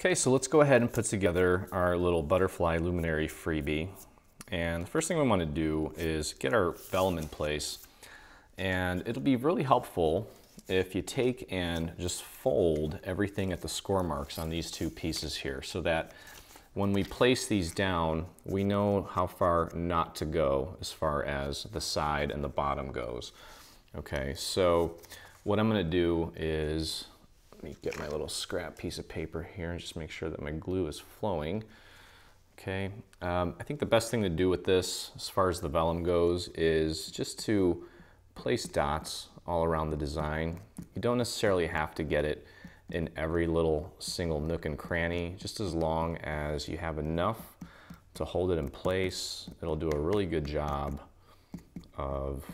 Okay, so let's go ahead and put together our little butterfly luminary freebie. And the first thing we want to do is get our vellum in place. And it'll be really helpful if you take and just fold everything at the score marks on these two pieces here so that when we place these down, we know how far not to go as far as the side and the bottom goes. Okay, so what I'm gonna do is let me get my little scrap piece of paper here and just make sure that my glue is flowing. Okay, um, I think the best thing to do with this, as far as the vellum goes, is just to place dots all around the design. You don't necessarily have to get it in every little single nook and cranny, just as long as you have enough to hold it in place. It'll do a really good job of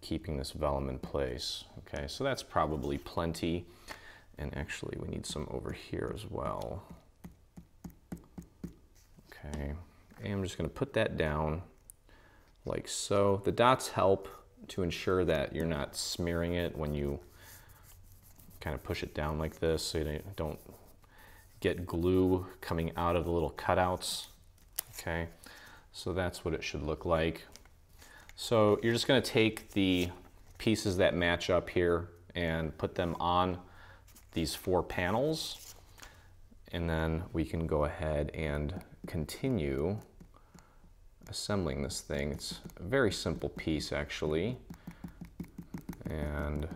keeping this vellum in place. Okay, so that's probably plenty. And actually we need some over here as well. Okay, and I'm just gonna put that down like so. The dots help to ensure that you're not smearing it when you kind of push it down like this so you don't get glue coming out of the little cutouts. Okay, so that's what it should look like. So you're just gonna take the pieces that match up here and put them on these four panels and then we can go ahead and continue assembling this thing. It's a very simple piece actually and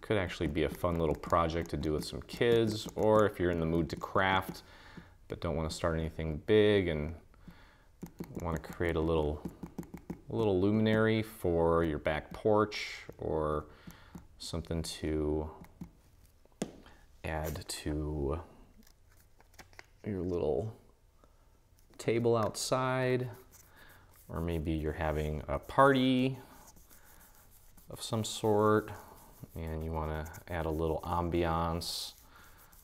could actually be a fun little project to do with some kids or if you're in the mood to craft but don't want to start anything big and want to create a little a little luminary for your back porch or something to add to your little table outside, or maybe you're having a party of some sort and you want to add a little ambiance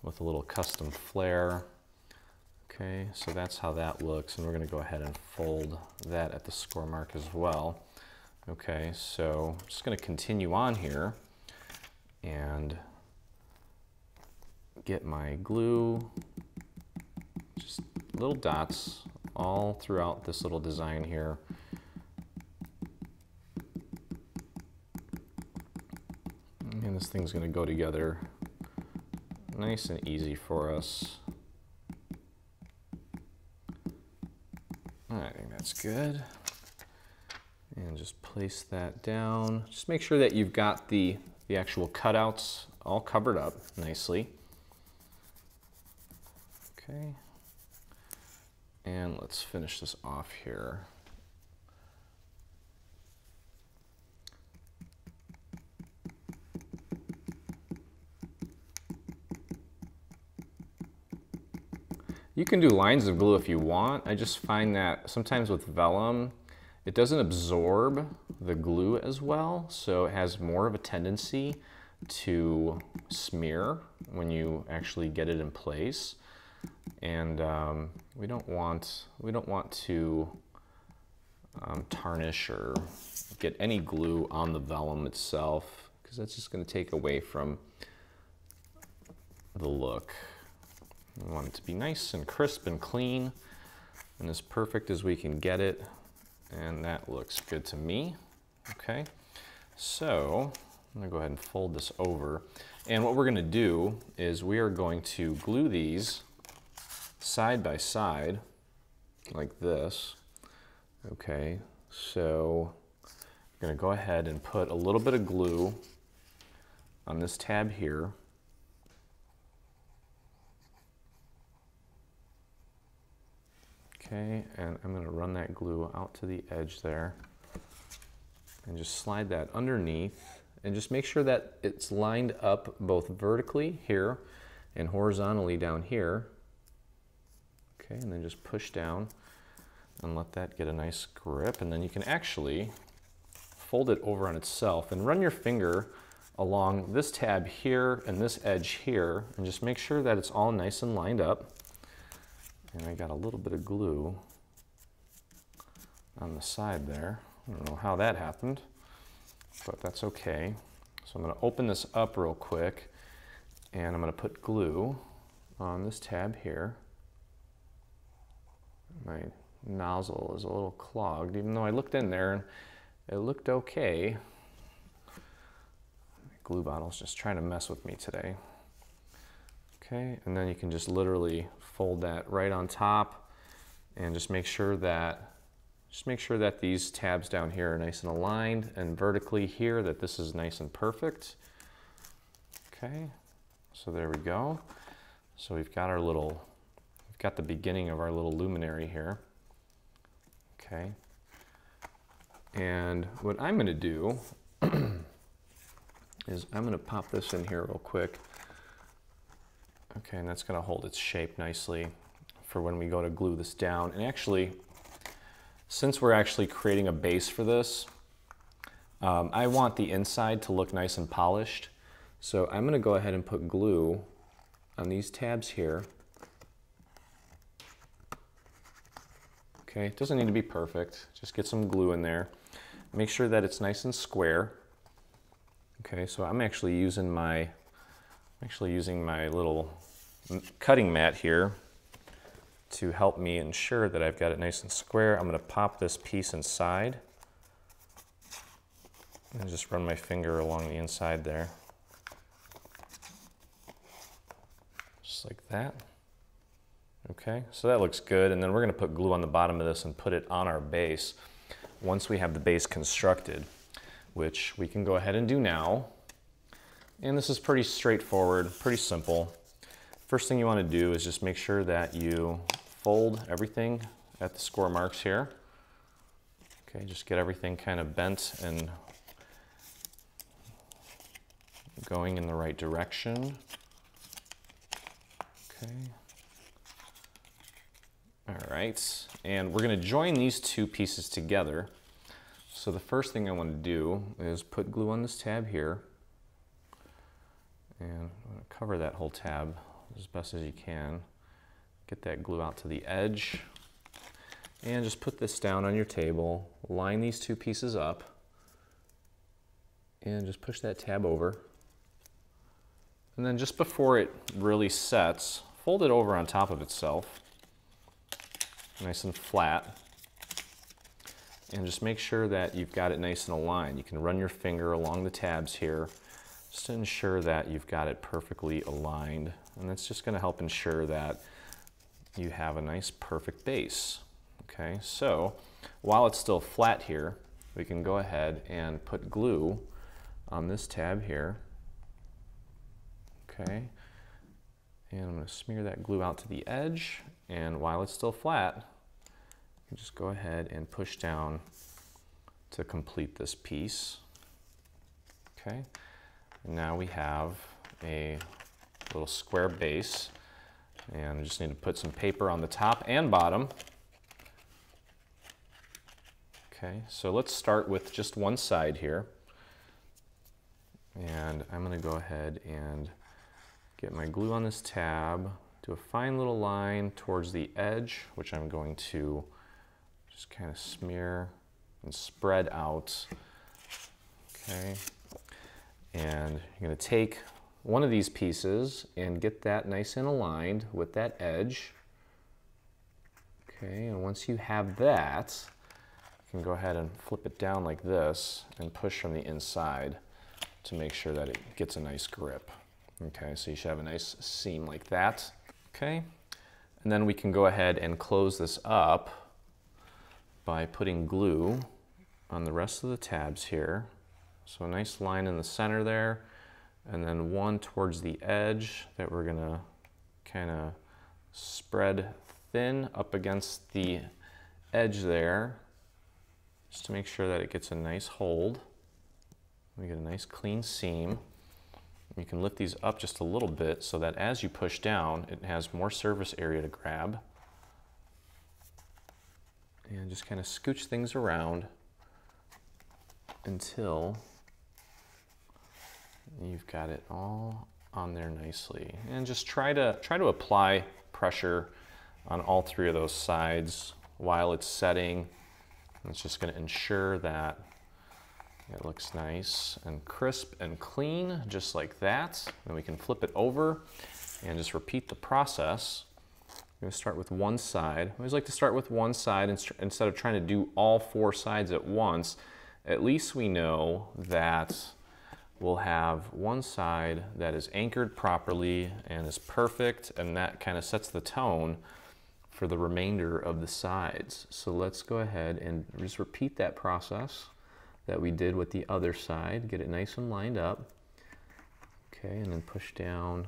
with a little custom flair. Okay, so that's how that looks, and we're going to go ahead and fold that at the score mark as well. Okay, so I'm just going to continue on here and get my glue, just little dots all throughout this little design here. And this thing's gonna go together nice and easy for us. I think that's good. And just place that down. Just make sure that you've got the, the actual cutouts all covered up nicely. Okay. And let's finish this off here. You can do lines of glue if you want. I just find that sometimes with vellum, it doesn't absorb the glue as well, so it has more of a tendency to smear when you actually get it in place and um, we don't want we don't want to um, tarnish or get any glue on the vellum itself because that's just going to take away from the look. We want it to be nice and crisp and clean and as perfect as we can get it and that looks good to me. Okay, so I'm to go ahead and fold this over and what we're going to do is we are going to glue these side by side like this. Okay, so I'm gonna go ahead and put a little bit of glue on this tab here. Okay, and I'm gonna run that glue out to the edge there and just slide that underneath and just make sure that it's lined up both vertically here and horizontally down here Okay, and then just push down and let that get a nice grip. And then you can actually fold it over on itself and run your finger along this tab here and this edge here and just make sure that it's all nice and lined up. And I got a little bit of glue on the side there. I don't know how that happened, but that's okay. So I'm gonna open this up real quick and I'm gonna put glue on this tab here. My nozzle is a little clogged, even though I looked in there and it looked okay. glue bottle's just trying to mess with me today. Okay, and then you can just literally fold that right on top and just make sure that just make sure that these tabs down here are nice and aligned and vertically here that this is nice and perfect. Okay, so there we go. So we've got our little, got the beginning of our little luminary here. Okay. And what I'm gonna do is I'm gonna pop this in here real quick. Okay, and that's gonna hold its shape nicely for when we go to glue this down. And actually, since we're actually creating a base for this, um, I want the inside to look nice and polished. So I'm gonna go ahead and put glue on these tabs here. Okay, it doesn't need to be perfect. Just get some glue in there. Make sure that it's nice and square. Okay, so I'm actually using my, I'm actually using my little cutting mat here to help me ensure that I've got it nice and square, I'm going to pop this piece inside and just run my finger along the inside there. Just like that. Okay, so that looks good. And then we're going to put glue on the bottom of this and put it on our base once we have the base constructed, which we can go ahead and do now. And this is pretty straightforward, pretty simple. First thing you want to do is just make sure that you fold everything at the score marks here. Okay, just get everything kind of bent and going in the right direction. Okay. All right, and we're gonna join these two pieces together. So the first thing I wanna do is put glue on this tab here. And I'm gonna cover that whole tab as best as you can. Get that glue out to the edge. And just put this down on your table. Line these two pieces up. And just push that tab over. And then just before it really sets, fold it over on top of itself. Nice and flat. And just make sure that you've got it nice and aligned. You can run your finger along the tabs here just to ensure that you've got it perfectly aligned. And that's just gonna help ensure that you have a nice perfect base. Okay, so while it's still flat here, we can go ahead and put glue on this tab here. Okay, and I'm going to smear that glue out to the edge, and while it's still flat, just go ahead and push down to complete this piece. Okay, and now we have a little square base and I just need to put some paper on the top and bottom. Okay, so let's start with just one side here. And I'm gonna go ahead and get my glue on this tab, do a fine little line towards the edge, which I'm going to just kind of smear and spread out. Okay, and you're gonna take one of these pieces and get that nice and aligned with that edge. Okay, and once you have that, you can go ahead and flip it down like this and push from the inside to make sure that it gets a nice grip. Okay, so you should have a nice seam like that. Okay, and then we can go ahead and close this up by putting glue on the rest of the tabs here. So a nice line in the center there and then one towards the edge that we're gonna kind of spread thin up against the edge there just to make sure that it gets a nice hold. We get a nice clean seam. You can lift these up just a little bit so that as you push down, it has more surface area to grab. And just kind of scooch things around until You've got it all on there nicely. And just try to, try to apply pressure on all three of those sides while it's setting. It's just gonna ensure that it looks nice and crisp and clean, just like that. Then we can flip it over and just repeat the process. I'm gonna start with one side. I always like to start with one side instead of trying to do all four sides at once. At least we know that we'll have one side that is anchored properly and is perfect and that kind of sets the tone for the remainder of the sides. So let's go ahead and just repeat that process that we did with the other side. Get it nice and lined up. Okay, and then push down.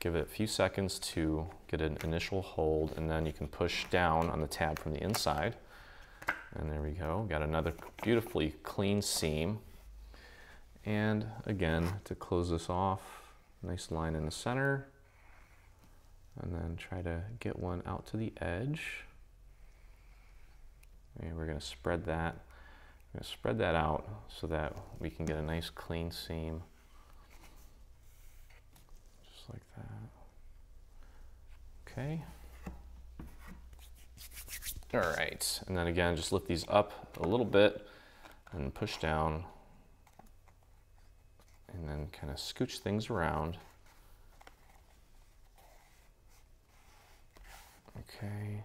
Give it a few seconds to get an initial hold and then you can push down on the tab from the inside. And there we go, got another beautifully clean seam. And again, to close this off, nice line in the center. And then try to get one out to the edge. And we're gonna spread that. We're gonna spread that out so that we can get a nice clean seam. Like that. Okay. All right, and then again, just lift these up a little bit and push down and then kind of scooch things around. Okay.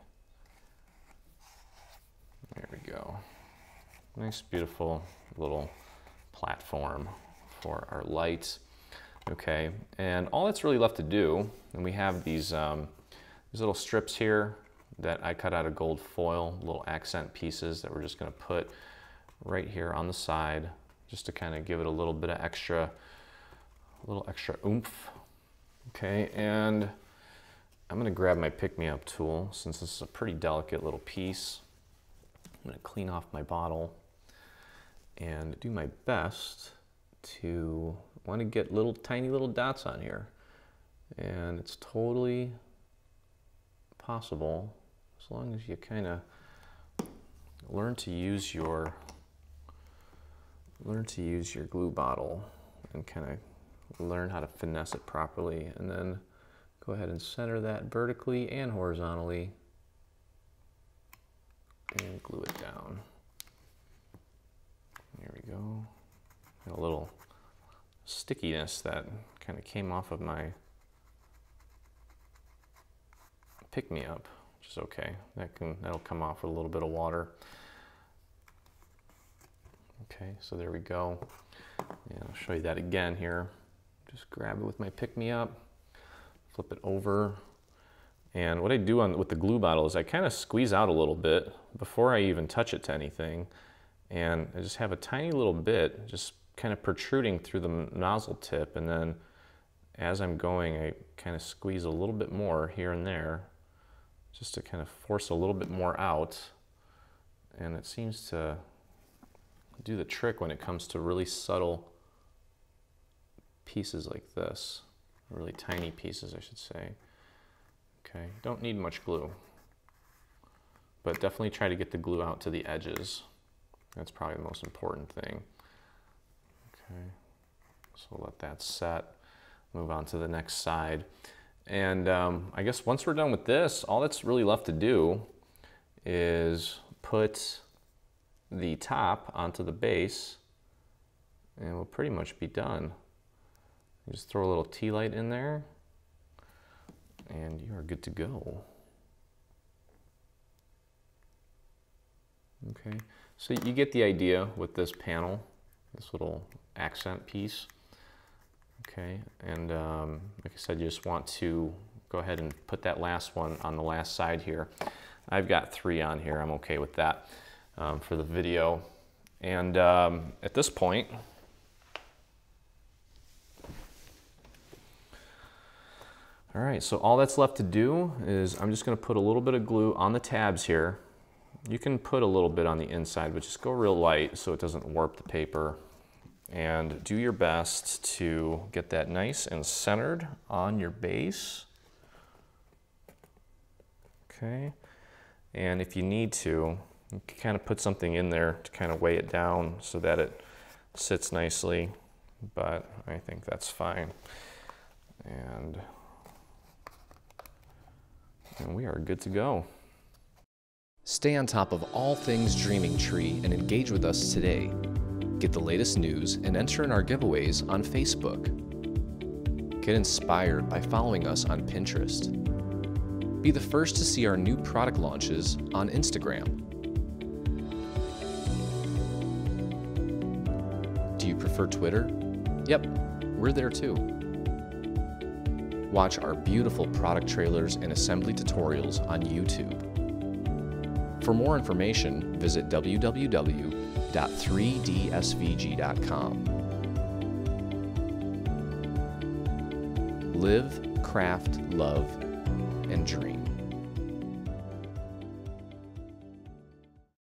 There we go. Nice, beautiful little platform for our light. Okay, and all that's really left to do, and we have these, um, these little strips here that I cut out of gold foil, little accent pieces that we're just gonna put right here on the side just to kind of give it a little bit of extra, a little extra oomph. Okay, and I'm gonna grab my pick-me-up tool since this is a pretty delicate little piece. I'm gonna clean off my bottle and do my best to want to get little tiny little dots on here. And it's totally possible as long as you kind of learn to use your learn to use your glue bottle and kind of learn how to finesse it properly and then go ahead and center that vertically and horizontally and glue it down. There we go. a little stickiness that kind of came off of my pick-me-up, which is okay. That can, that'll come off with a little bit of water. Okay, so there we go. And I'll show you that again here. Just grab it with my pick-me-up, flip it over. And what I do on, with the glue bottle is I kind of squeeze out a little bit before I even touch it to anything. And I just have a tiny little bit just kind of protruding through the nozzle tip. And then as I'm going, I kind of squeeze a little bit more here and there just to kind of force a little bit more out. And it seems to do the trick when it comes to really subtle pieces like this, really tiny pieces, I should say. Okay, don't need much glue, but definitely try to get the glue out to the edges. That's probably the most important thing. Okay, so let that set. Move on to the next side. And um, I guess once we're done with this, all that's really left to do is put the top onto the base and we'll pretty much be done. Just throw a little tea light in there and you are good to go. Okay, so you get the idea with this panel, this little accent piece. Okay, and um, like I said, you just want to go ahead and put that last one on the last side here. I've got three on here, I'm okay with that um, for the video. And um, at this point, all right, so all that's left to do is I'm just gonna put a little bit of glue on the tabs here. You can put a little bit on the inside, but just go real light so it doesn't warp the paper. And do your best to get that nice and centered on your base. Okay, and if you need to, you can kind of put something in there to kind of weigh it down so that it sits nicely, but I think that's fine. And, and we are good to go. Stay on top of all things Dreaming Tree and engage with us today. Get the latest news and enter in our giveaways on Facebook. Get inspired by following us on Pinterest. Be the first to see our new product launches on Instagram. Do you prefer Twitter? Yep, we're there too. Watch our beautiful product trailers and assembly tutorials on YouTube. For more information, visit www.3dsvg.com. Live, craft, love, and dream.